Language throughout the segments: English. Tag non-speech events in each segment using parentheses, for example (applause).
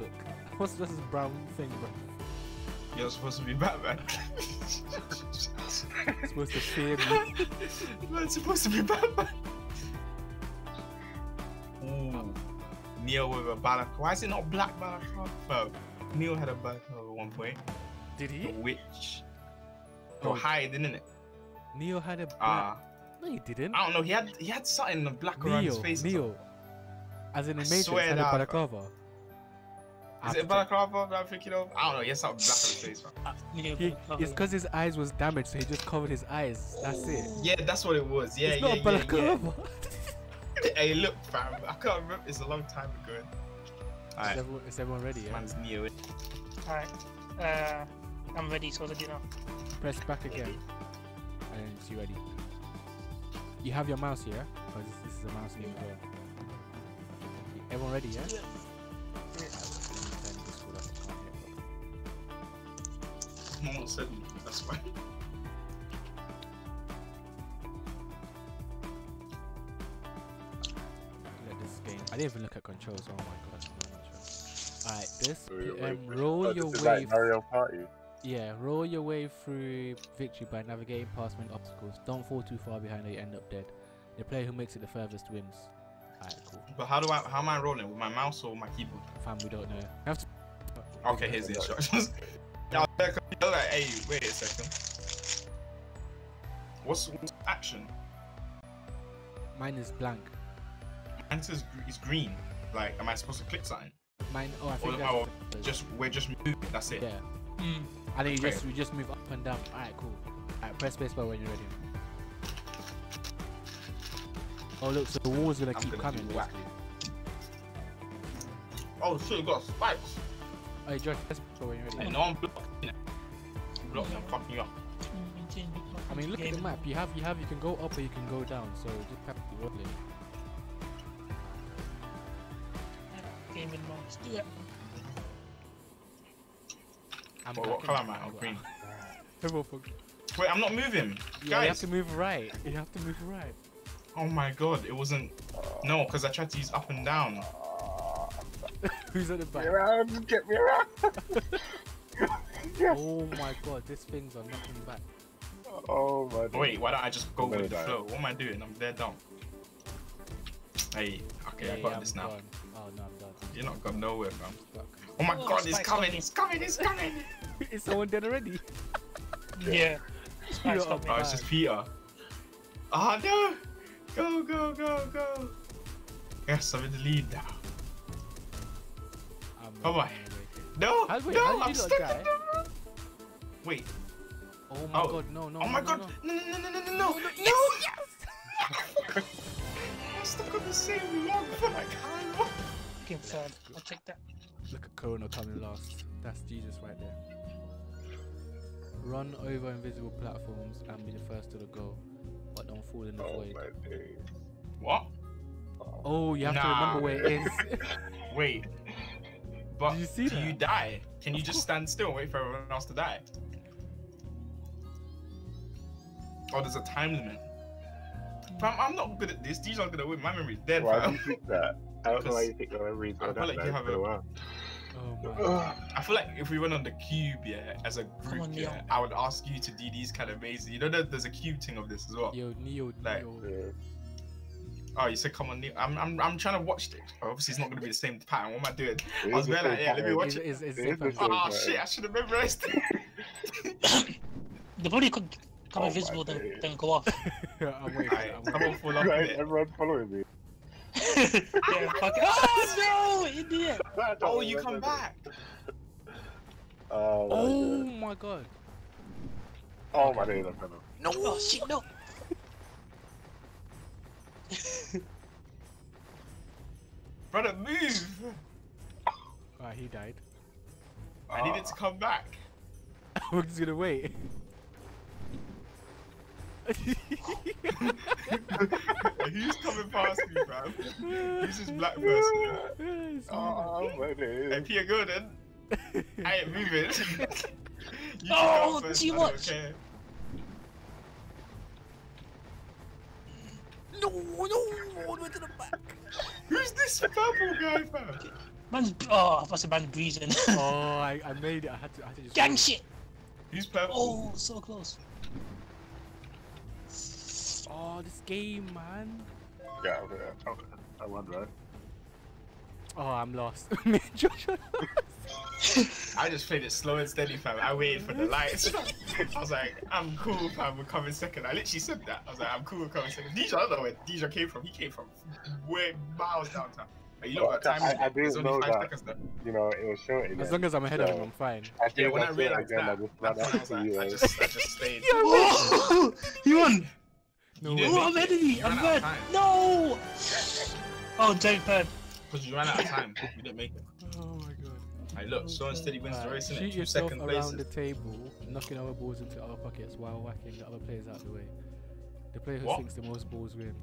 look. What's this brown thing, bro? You're supposed to be Batman. It's supposed to fear me. Man's supposed to be Batman. Ooh. Neo with a balaclava. Why is it not black balaclava? Bro, Neo had a balaclava at one point. Did The he? witch. Go Oh. hide, didn't it? Neo had a black. Ah. no, he didn't. I don't know. He had he had something black around his face. Neo. As in the Matrix, had a balaclava. I Is it to check. balaclava that I'm thinking of? I don't know. Yes, I'm black on his face. Bro. Neo He, it's because his eyes was damaged, so he just covered his eyes. That's it. Yeah, that's what it was. Yeah, it's yeah, not a yeah, yeah. balaclava. (laughs) Hey, look, fam. I can't remember. It's a long time ago. Is, Alright, everyone, is everyone ready? Yeah? man's Neo. Alright. Uh, I'm ready, so what do you know? Press back again, and then you ready. You have your mouse here, because this is a mouse name as well. Everyone ready? Yeah. Hear No one said that's fine. Let this game. I didn't even look at controls. Oh my god. no controls. Alright, this. So you're Um, wait- roll oh, your this is way. like Mario Party. Yeah, roll your way through victory by navigating past main obstacles. Don't fall too far behind or you end up dead. The player who makes it the furthest wins. Alright, cool. But how do I? How am I rolling with my mouse or my keyboard? Fam, we don't know. Have to. Okay, here's the instructions. (laughs) Now, you're like, hey, wait a second. What's, what's action? Mine is blank. Mine says gr- it's green. Like, am I supposed to click something? Mine. Oh, I Or, think that's. or the- just we're just moving. That's it. Yeah. Mm. And then you Okay. just you just move up and down. Alright, cool. Alright, press spacebar when you're ready. Oh look, so the wall's gonna I'm keep gonna coming. basically. Oh shit, you got spikes. Hey, Josh, press spacebar when you're ready. Hey, no one blocked. innit? Blocked and fucking you up. Mm, I mean, look at the map. You have, you have, you can go up or you can go down. So just have to roll it. Game in mouse. Do it. I'm What, what color am I? I'm green. Everyone forgot. (laughs) Wait, I'm not moving. Yeah, you have to move right. You have to move right. Oh my god, it wasn't. No, because I tried to use up and down. (laughs) Who's at the Get back? me around, get me around. Oh my god, this thing's are knocking back. Oh my. God. Wait, why don't I just go I'm with the die. flow? What am I doing? I'm dead down. Hey, okay, I Yeah, got I'm this now. gone. Oh no, I'm done. You're not going nowhere, fam. Fuck. Oh my Oh, god, it's spikes coming, got me. it's coming, it's coming! (laughs) Is someone dead already? Yeah. Spikes You're got. Oh, it's just Peter. Ah, no! Go, go, go, go! Yes, I'm in the lead now. I'm Oh not No! How- wait, no, how I'm not stuck die? in the room! Wait, Oh my Oh. god, no, no. oh my no, god! No. No, no, no, no, no, no, no! No! Yes! (laughs) I'm stuck on the same log for like how long? Game third. I'll take that. Look at Corona coming last. That's Jesus right there. Run over invisible platforms and be the first to the goal, but don't fall in the Oh void. my days. What? Oh, you have to remember where it is. (laughs) Wait. But Did you see do you die? Can you just stand still and wait for everyone else to die? Oh, there's a time limit. Fam, I'm not good at this. These aren't gonna win. My memory's dead, Why do you think that? I don't know why Because you (laughs) think your memory's I going feel up like you there. have It's a- while. oh my. I feel like if we went on the cube, yeah, as a group, on, yeah, Neo. I would ask you to do these kind of mazes. You know there's a cube thing of this as well. Yo, Neo, Like- Neo. Yeah. Oh, you said come on, Neo. I'm, I'm, I'm trying to watch it. Obviously, it's not gonna be the same pattern. What am I doing? It I was is the there like, same yeah, let me watch it. is, is It is the Zip Oh pattern. shit! I should have memorized it. They probably could come Oh invisible then, days. then go off. (laughs) I'm waiting. Alright, I'm come waiting. on, full up Guys, with it. everyone following me. (laughs) yeah, ah, fuck it. Oh no, idiot! (laughs) I Oh, you come back. Oh my Oh god. my god. Oh my days, I'm gonna. No. Oh shit, no. (laughs) Brother, move. Alright, he died. I needed to come back. (laughs) We're just gonna wait. (laughs) Who's coming past me, fam? Who's this black person? Oh my Hey, days. Peter Gordon. I ain't moving. you Oh, can go first, too I don't much. No, no, all the way to the back. Who's this purple guy, fam? Man's oh, I must have man breezing. Oh, (laughs) I, I made it. I had to. I had to just. Gang shit. Who's purple? Oh, so close. Oh, this game, man. Yeah, yeah. Oh, I won, right? Oh, I'm lost. (laughs) Me and Josh are lost. I just played it slow and steady, fam. I waited for the lights. (laughs) I was like, I'm cool, fam. We're coming second. I literally said that. I was like, I'm cool. We're coming second. Deja, I don't know where Deja came from. He came from way miles downtown. But you know Well, time. I- limit. I didn't know that. seconds. You know, it was short again. As long as I'm ahead of him, I'm fine. I Yeah, think when I I realized again, I that, just that's ran I to like, you. I just, I just stayed. (laughs) Oh, (laughs) you won. No You way. didn't Oh, I'm make ahead it. of you. You I'm ran out of third. No. Oh, Jake third. Because you ran out of time. You didn't make it. Oh. Hey, look, slow and steady wins the Alright, race, innit? shoot Two yourself second around places. the table, knocking other balls into other pockets while whacking the other players out of the way. The player who What? sinks the most balls win.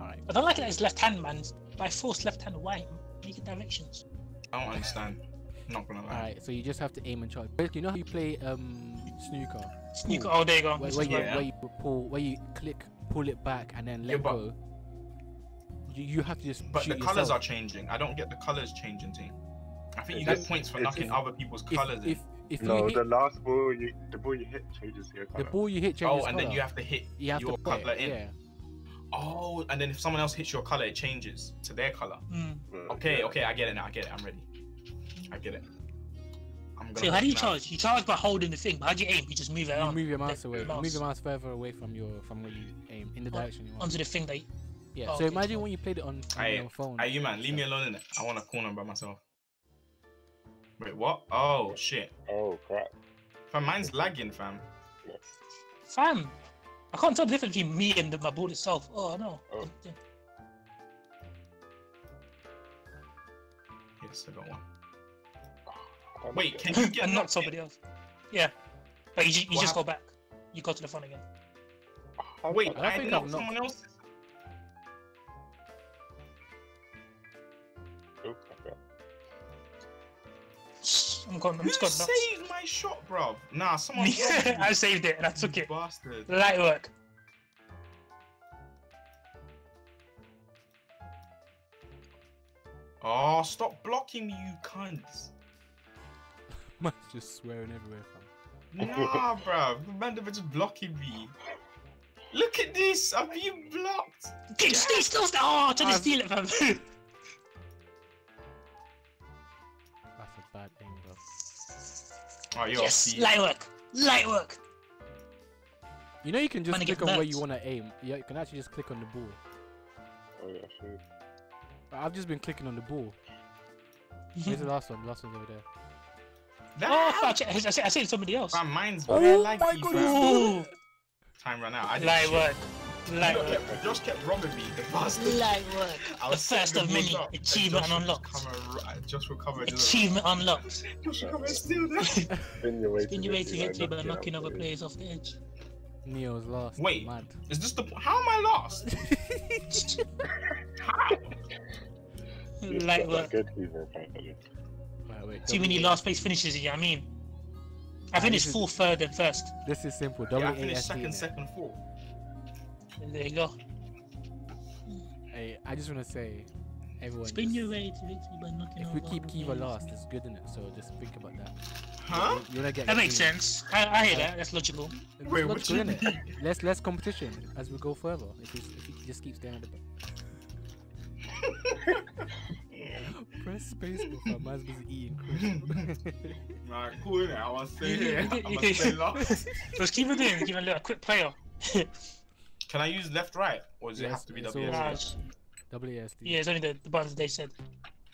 Alright. I don't like it that it's left hand, man. By force left hand, why? Make it directions. I don't understand. Not gonna lie. Alright, so you just have to aim and charge. Basically, you know how you play um snooker? You go, oh, there you go. Where, This where is you. Yeah. where you pull where you click pull it back and then Yeah, let but- go. You, you have to just But shoot the colors are changing. I don't get the colors changing, team. I think you It's- get points for knocking other people's if, colors in. if, if No, you the last ball you, the ball you hit changes your the color. ball you hit changes Oh, and then you have to hit you have your to color it, in. yeah. Oh, and then if someone else hits your color, it changes to their color. Mm. Okay, yeah. okay, I get it now. I get it. I'm ready. I get it. I'm gonna. So how do you now. charge? You charge by holding the thing, but how do you aim? You just move it You on move your mouse left away. You mouse. move your mouse further away from your from where you aim in the On- direction you want. onto the thing that you... Yeah. oh, so imagine cool. when you played it on, on Aye, your phone. Hey, you man, leave me alone in it. I want a corner by myself. Wait, what? Oh shit. Oh crap. Fam, mine's lagging, fam. Fam, I can't tell the difference between me and the, my board itself. Oh, no. Oh. Yes, I got one. I don't Wait, can you (laughs) get and not knocked somebody in? else. Yeah. But you, you What just go back. You go to the front again. How- Wait, I don't I, think knocked- someone else. I'm going, I'm Who just going nuts. saved my shot, bro? Nah, someone. (laughs) I saved it and I took you it. Bastard. Light work. Oh, stop blocking me, you cunts. (laughs) Man's just swearing everywhere, fam. Nah, (laughs) bro. The man never just blocking me. Look at this. I'm being blocked. Kick, stay still, stay. Oh, trying to steal it from Oh, you're Yes, see. light work. Light work. You know you can just click on where you want to aim. Yeah, you can actually just click on the ball. Oh yeah, sure. I've just been clicking on the ball. (laughs) Here's the last one. The last one's over there. That Oh, fuck, I, I, said, I said somebody else. Oh fam, mine's Oh bare my laggy, God, fam. Ooh, Time run out. I didn't light shit. work. Light Josh work. kept, Josh kept robbing me, the bastard. Light work. I The was setting first of many. up, Achievement Josh would unlocked. Come and, ru- Josh will come and do it. Achievement unlocked. Josh will come and steal that. (laughs) Spin your way Spin to your way to by victory by knocking knocking other players. players off the edge. Neo's last. Wait. Mad. Is this the How am I lost? (laughs) How? You've Light got work. that good season, finally. Wait, wait. See when you double last place finishes, you know what I mean? I finished fourth, third, and first. This is simple. Yeah, I W A finished second, second, fourth. And there you go. Hey, I just want to say, everyone. Spin your way to victory by knocking If we keep Kiva players. last, it's good in it. So just think about that. Huh? You wanna get That makes green. sense. I, I hear that. That's logical. It's Wait, what logical, you mean? (laughs) Less less competition as we go further. If we, if we just keep staying at the (laughs) back. Press space before man's busy eating crisp. (laughs) Nah, cool innit? I want to stay here. I want to stay last. Just keep it in. Give a little quick player. Can I use left, right? Or does it have to be it's WSD? Nah, all- it's- WASD. yeah, it's only the, the buttons they said.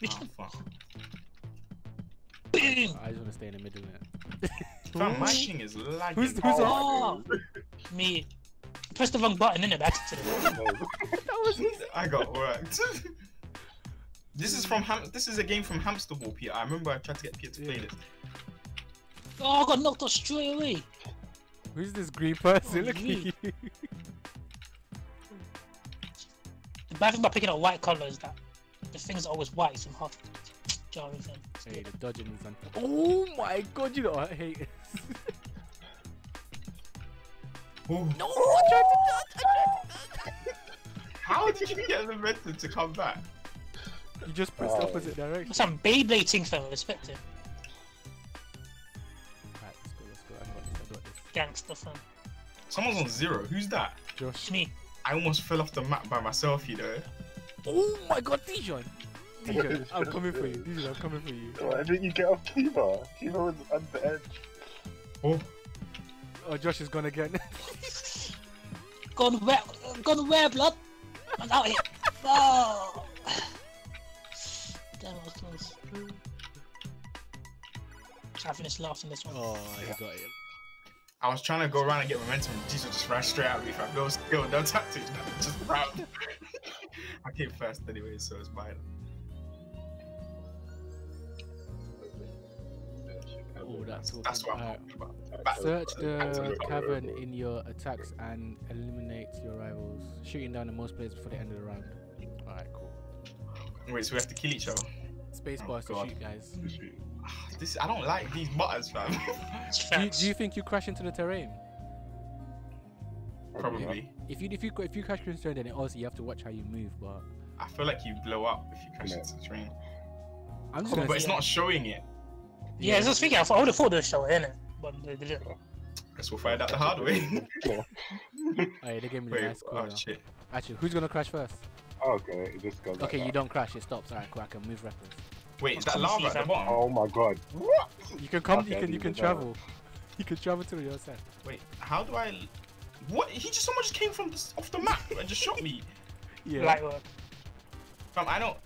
Which Oh, fuck. (coughs) I just want to stay in the middle innit? (laughs) Fam, my thing is lagging. Who's- who's Oh, oh me. Press the wrong button in it. Back to the. (laughs) that was (laughs) I got worked. this is from Ham. This is a game from Hamster Ball, Peter. I remember I tried to get Peter to play Yeah. this. Oh, I got knocked off straight away. Who's this green person? Oh, Look at me. you. The bad thing about picking up white color is that the things are always white. So I'm half jarring them. Hey, the dodging is on. Oh my god, you know what I hate it. Oh. No, I tried to dodge. I tried to dodge. How did you get the method to come back? You just pressed the Oh. opposite direction. Some Beyblade thing, fam. Respect it. Alright, let's go, let's go. I got this, I got this. Gangster, fam. Someone's on zero. Who's that? Josh. Me. I almost fell off the map by myself, you know. Oh my god, Dijon! Dijon, (laughs) I'm coming for you. Dijon, I'm coming for you. Oh, Why didn't you get off Kiva? Kiva was on the edge. Oh, Oh, Josh is gone again. (laughs) Gone where? Gone where, blood? I'm out here. Oh. Damn, I was close. I finished last in this one. oh, you got it. I was trying to go around and get momentum, and Jesus just ran straight at me. Fam. No skill, no tactics, nothing, just round. (laughs) I came first anyway, so it's mine. Oh, that's That's what I'm uh, talking about. Back- Search the cavern in your attacks and eliminate your rivals, shooting down the most players before the end of the round. Alright, cool. Wait, so we have to kill each other? Space Oh, to shoot, guys. (sighs) This I don't like these buttons, fam. (laughs) Do you, do you think you crash into the terrain? Probably. If you if you if you crash into the terrain, then obviously you have to watch how you move. But I feel like you blow up if you crash Yeah. into the train. I'm oh, just But gonna it's say, not showing it. Yeah, I was just thinking. I, thought, I would have thought they would show it, innit? But they didn't. Guess we'll find out the hard way. (laughs) oh, yeah, they gave me the Wait, nice oh shit. Actually, who's gonna crash first? Okay, it just goes like Okay, you that. don't crash. It stops. Alright, cool. I can move reckless. Wait, is that Come lava at the bottom? Oh my god. What? You can come. Okay, you can. You didn't can know travel. (laughs) You can travel to the other side. Wait, how do I? What? He just someone just came from the, off the map and just shot me. (laughs) Yeah. Light work. Fam, I don't.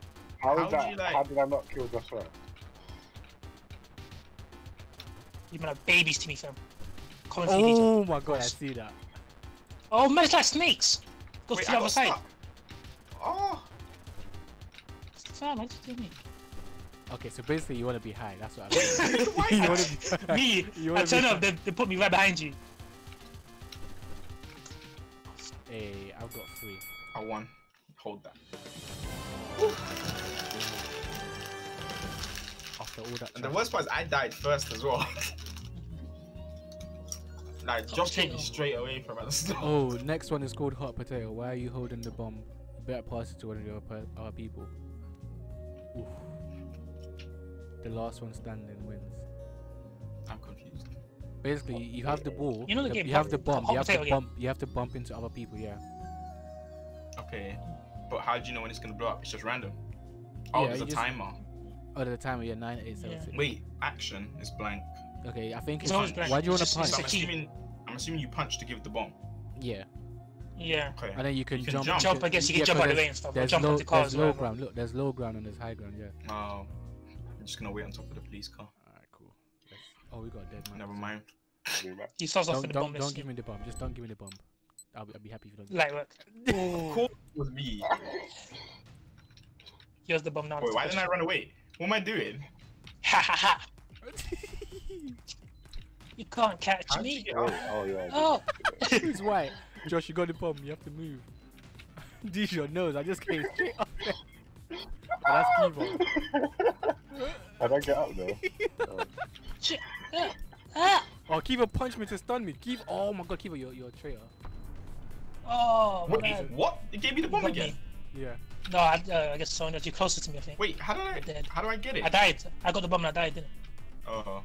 How, How is do that? you, like- How did I not kill Josh first? You man are babies to me, fam. Come and feed oh my god, I see that. Oh man, it's like snakes. Go Wait, to I the other side. stuck. Oh, Fam, I just did me. Okay, so basically you want to be high. That's what I (laughs) mean. Why? (laughs) you want to be high. Me, (laughs) You I wanna turn be- up, they, they put me right behind you. Hey, I've got three. I won. Hold that. After all that. And the worst part is I died first as well. like just hit me straight away from at the. Oh, next one is called hot potato. Why are you holding the bomb? You better pass it to one of your other people. Oof. The last one standing wins. I'm confused. Basically, oh, you have the ball. You know the the- game You have the hot- bomb. hot You have to potato bump. You have to bump into other people. Yeah. Okay, but how do you know when it's gonna blow up? It's just random. Oh, Yeah, there's a just- timer. Oh, at the timer. yeah, nine, eight, seven, Yeah. six. Wait, action is blank. Okay, I think It's it's. blank. Why do you want to punch? So I'm it's a key. assuming, I'm assuming you punch to give the bomb. Yeah, Yeah. Okay. and then you can, You can jump. jump. Jump, I guess you can yeah, jump 'cause out of the way and stuff. There's jump low, onto cars there's low ground. Look, there's low ground and there's high ground. Yeah. Oh, I'm just gonna wait on top of the police car. Alright, cool. Yes. Oh, we got a dead man. Never mind. He starts off Don't, with the bomb. don't Don't give me the bomb. Just don't give me the bomb. I'll be, I'll be happy if you don't. Light work. Of course it was me. Here's the bomb now. Wait, why didn't I run away? What am I doing? Ha ha ha! (laughs) You can't catch How'd me. Oh, up? oh yeah. Oh! Who's white? Josh, you got the bomb. You have to move. These your nose. I just came straight up there. Oh, that's Kiva. How'd I get up though? Oh, Shit! Oh, Kiva punched me to stun me. Kiva. Oh my god, Kiva, you're, you're a traitor. Oh Wait, man! what? It gave me the bomb Got again. me. Yeah. No, I, uh, I guess someone else. You're closer to me, I think. Wait, how did I? Dead. How do I get it? I died. I got the bomb and I died, didn't I? Oh.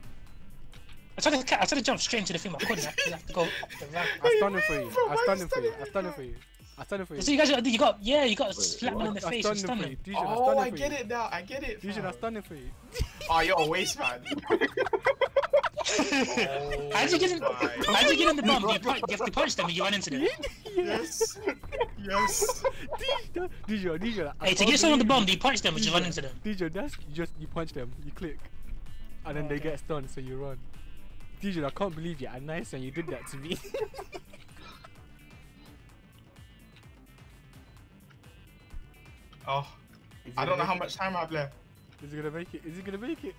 I tried to, ca- I tried to jump straight into the thing, I couldn't. I have to go up the ramp. I stunned him for you. I why stunned you him for you. I me, stunned him for you. I stunned him for you. So you guys, you got, yeah, you got to Wait, slap what? in the I face and stunned him stun for you. them. Dijon, Oh, I him for get you. it now. I get it. Dijon, I fam. stunned him for you. Oh, you're a waste man. (laughs) (laughs) How'd you get in? Oh How'd you get in the bomb? You, punch, you have to punch them and you run into them. (laughs) Yes. Yes. Dijon, Dijon, Dijon. Hey, to can't get someone the bomb, you. do you punch them or just run into them? Dijon, that's just you punch them, you click, and then they Okay. get stunned, so you run. Dijon, I can't believe you. I'm nice and you did that to me. Oh, I don't know how much time I've left. Is he gonna make it? Is he gonna make it?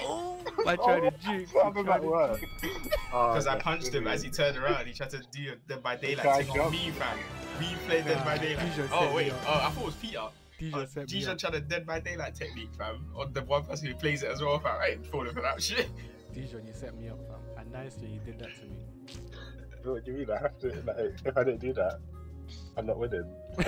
Oh, (laughs) I tried to juke. How I did tried that to juke. (laughs) Because I punched him as he turned around. He tried to do a Dead by Daylight Guy thing on jumped. me, fam. We played Dead by Daylight. Oh, wait. Oh, I thought it was Peter. Dijon Uh, set Dijon tried a Dead by Daylight technique, fam. On the one person who plays it as well, fam. I ain't falling for that shit. Dijon, you set me up, fam. And nicely, you did that to me. What do you mean? I have to. Like, if I didn't do that, I'm not winning. (laughs)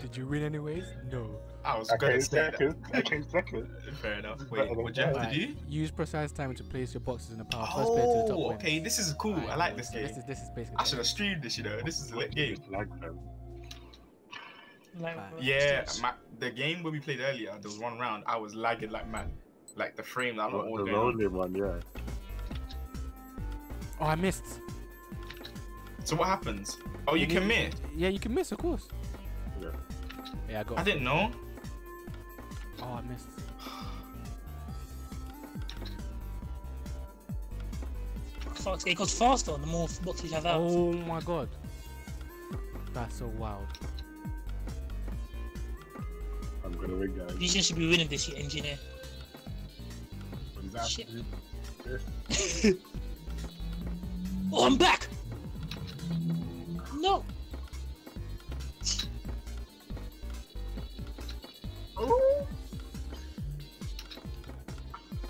Did you win anyways? No. I was I gonna came say that. second. I came second. Fair enough. Wait, than what do you have to do? Use precise timing to place your boxes in a pile. First player to the top Oh, wins. okay. This is cool. I like this game. This is this is basically. I should have streamed this, you know. This is a lit game. Just. Like, uh, Yeah, my, the game where we played earlier, there was one round, I was lagging like mad. Like the frame, I don't know The what was going rolling one, yeah. Oh, I missed. So what happens? Oh, you can miss. Yeah, you can miss, of course. Yeah. Yeah, I got. I didn't know. Oh, I missed. Fuck, it goes faster the more boxes you have out. Oh my god. That's so wild. I'm gonna win, guys. You should be winning this, you engineer. What's Shit. (laughs) Oh, I'm back! No!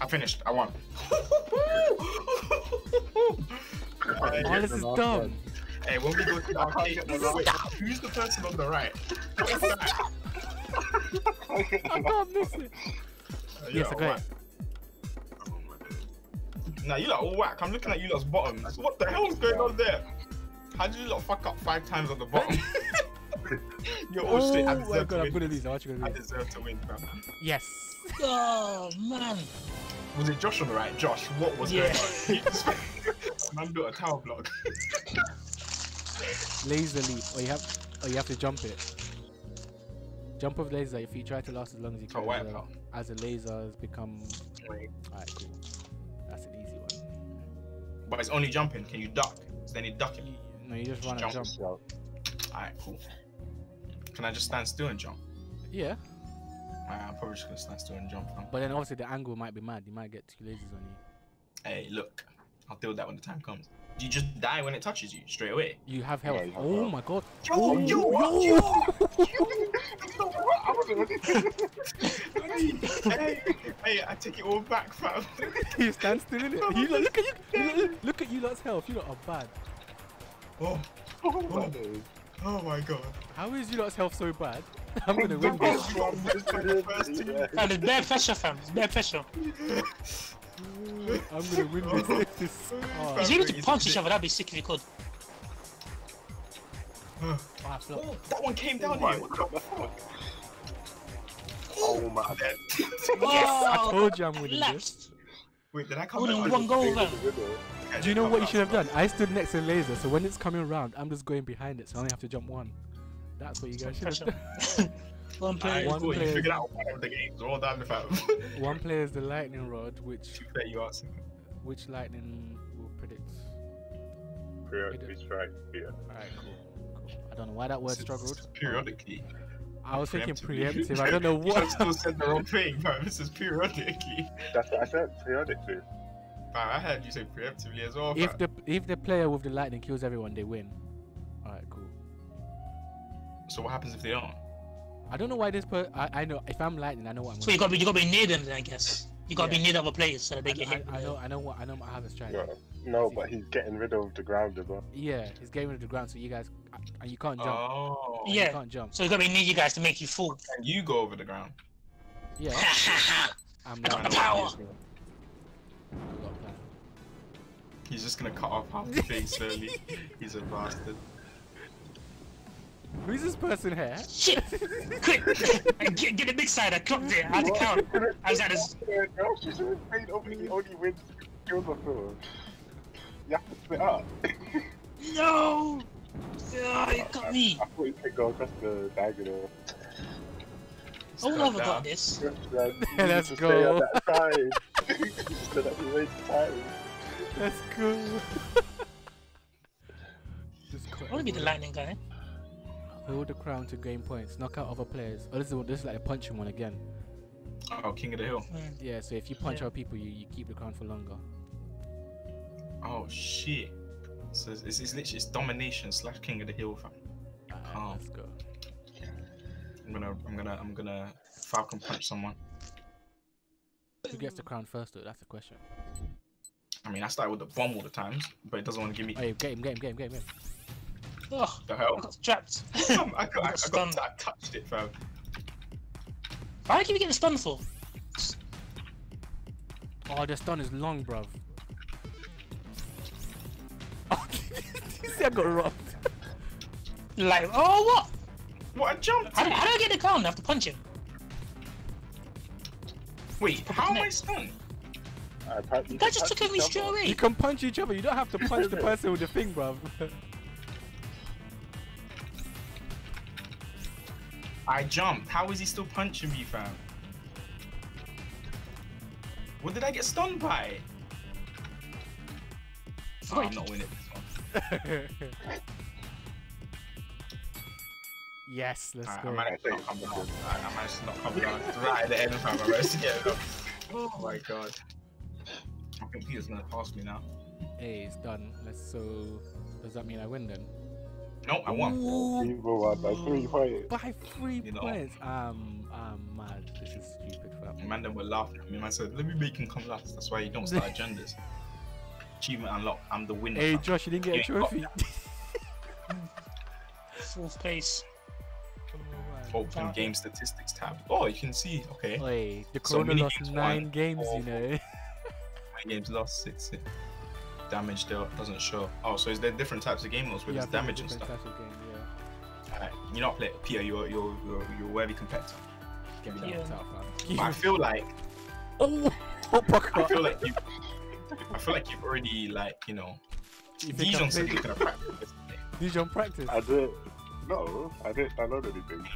I finished. I won. Oh, this is dumb. Hey, when we go to the arcade, wait, who's the person on the right? I can't miss it. Uh, Yes, I you're got whack. it. Nah, you lot all whack. I'm looking at you lot's bottoms. What the hell is going on there? How did you lot fuck up five times on the bottom? (laughs) (laughs) You're all straight. I Oh my deserve to god, I'm win. gonna lose. I want you I gonna lose. deserve to win, fam. Yes. Oh, man. Was it Josh on the right? Josh, what was Yeah. going on? (laughs) Man built a tower block. Laser leap. Or oh, you have, or you have to jump it. Jump of laser. If you try to last as long as you Oh, can, white as, a, belt. as a laser has become. Alright, cool. That's an easy one. But it's only jumping. Can you duck? Is there any ducking? No, you just run and Jump. jump. Alright, cool. Can I just stand still and jump? Yeah, Alright, I'm probably just gonna stand still and jump. fam. but then obviously the angle might be mad. You might get two lasers on you. Hey, look. I'll deal with that when the time comes. You just die when it touches you straight away? You have Yeah, health. you have oh health. my god. Yo, Oh, yo, yo. I (laughs) wasn't hey, hey, I take it all back, fam. (laughs) you stand still in it. (laughs) You lot, look at you. you lot- Look at you lot's health. You lot are bad. Oh. Oh. oh, oh, my days. oh my god. How is you lot's health so bad? (laughs) (laughs) I'm gonna win this. First one, First two. yeah. Bare pressure, fam. There's bare pressure. I'm gonna win this. this is Oh, If you need to punch each other, that'd be sick if you could. oh, Oh, that one came down Oh here. What the fuck? Oh my Dead. (laughs) I told you I'm winning this. Wait, did I come Only one goal, days man. of the winner. Do you know what you should have done? I stood next to the laser, so when it's coming around, I'm just going behind it, so I only have to jump one. That's what you guys should have done. (laughs) One player. One cool. You player. figured out one of the games. Well done, fam. (laughs) One player is the lightning rod, which There you are. which lightning will predict. Periodically strike, yeah. Alright, cool. cool. I don't know why that word struggled. Periodically. I was thinking preemptive. I don't know (laughs) You what. still said the wrong thing, fam. This is periodically. That's what I said, periodically. Fam, I heard you say preemptively as well. if fam. the if the player with the lightning kills everyone, they win. Alright, cool. So what happens if they don't? I don't know why this per. I, I know if I'm lightning, I know what I'm. So you gotta be, you gotta be near them, then I guess. You gotta Yeah. be near the other players so that they I, get hit. I, I know. I know what. I know. I have a strategy. No, no, but he's getting rid of the ground as well. Yeah, he's getting rid of the ground, so you guys and you can't jump. Oh. Yeah. You can't jump. So you gotta be near you guys to make you fall. And you go over the ground. Yeah. (laughs) I'm I got the power. He's just gonna cut off half the face early. He's a bastard. Who's this person here? Shit! Quick! get, get the big side, I clocked it. I had to count. I was at this. Yeah, no, she should have played over he only wins kills or so. You have to split up. No! Oh, it got me. I thought you could go across the diagonal. I would never got this. (laughs) Yes, man. You need Let's go. Stay on that side. so that we waste time. Let's go. I wanna be the lightning guy. Hold the crown to gain points. Knock out other players. Oh, this is this is like a punching one again. Oh, King of the Hill. Yeah, so if you punch Yeah. out people, you, you keep the crown for longer. Oh shit. So it's, it's, it's literally it's domination slash King of the Hill, fam. Ah, Alright, Oh. let's go. I'm gonna, I'm gonna, I'm gonna Falcon punch someone. Who gets the hmm. crown first, though? That's the question. I mean, I started with the bomb all the times, but it doesn't want to give me. Yeah, get him, get him, get him, get him. Get him. Oh, The I hell? got trapped. Fam, (laughs) I got, I, I, got, Stunned. I touched it, fam. Why do you keep getting stunned for? Oh, the stun is long, bruv. Oh, (laughs) you see, I got robbed. Like, oh what? What? I jumped. How, do- how do I get the crown? I have to punch him. Wait, how am I stunned? I you That just took me straight away. You can punch each other. You don't have to punch the person with the thing, bruv. (laughs) I jumped. How is he still punching me, fam? What did I get stunned by? Oh, I'm not winning this one. (laughs) yes, let's Alright, go. I managed to not come down. Alright, I managed to not come down. Right at the end, fam. I managed to get it up. Oh my god. I think Peter's gonna pass me now. Hey, it's done. Let's so. Does that mean I win then? No, I won. Ooh, You go out by three points. by three You know. points. Um, I'm mad. This is stupid, fam. Man, then were laughing at me. Man said, "Let me make him come last." That's why you don't start agendas. (laughs) Achievement unlocked. I'm the winner. Hey, fam. Josh, you didn't get a You ain't got trophy. (laughs) Fourth place. Open game statistics tab. Oh, you can see. Okay, Wait, the So Corona many lost games nine won, games, four, you oh. know. (laughs) my game's lost six. yeah. Damage still doesn't show. Oh, so is there different types of game modes where Yeah, there's I think damage and it's a stuff? different type of game, yeah. Alright, You're not playing Peter. You're you're you're you're worthy competitor. Get me Yeah. out, fam. I feel like (laughs) Oh, I feel like you. I feel like you've already like you know. You think I Dijon said played- he's gonna practice this game. Dijon practice. I did. No, I didn't download anything.